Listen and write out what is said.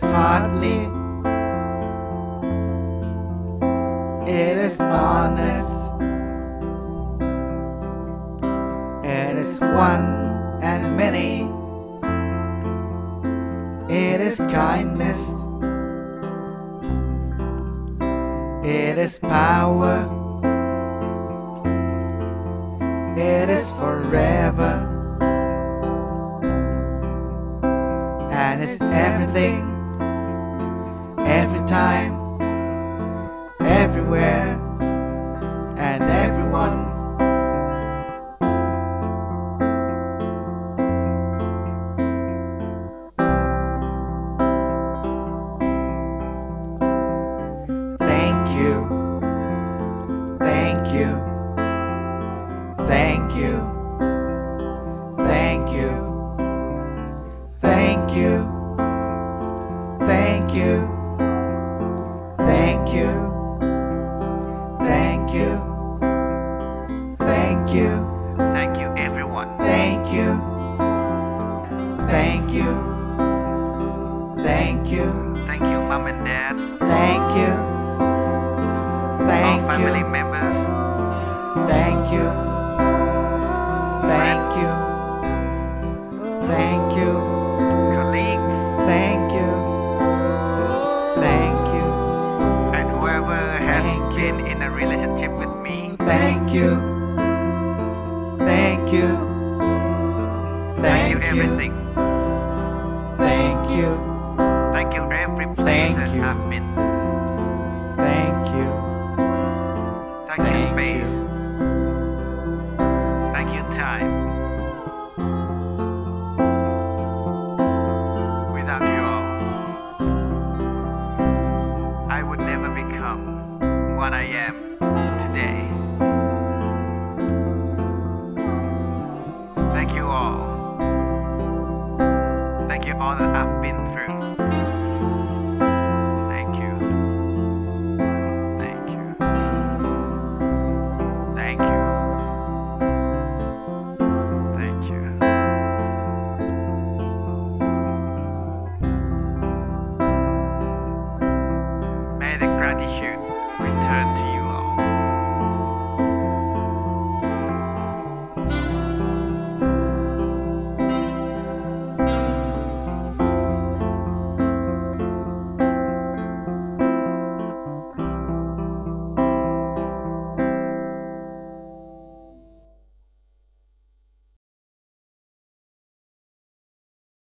godly. It is honest. It is one and many. It is kindness. It is power. It is forever. And it's everything, every time, everywhere, and everyone. Thank you. Thank you. Thank you. Thank you. Thank you, everyone. Thank you. Thank you. Thank you. Thank you, mom and dad, Thank you. all Thank you, family members, Thank you. Thank you. Thank you. colleagues, Thank you. Thank you. and whoever has Thank you. been in a relationship with me. Thank you. everything. Thank you. Been through. Thank you. Thank you. Thank you. Thank you. Made a gratitude.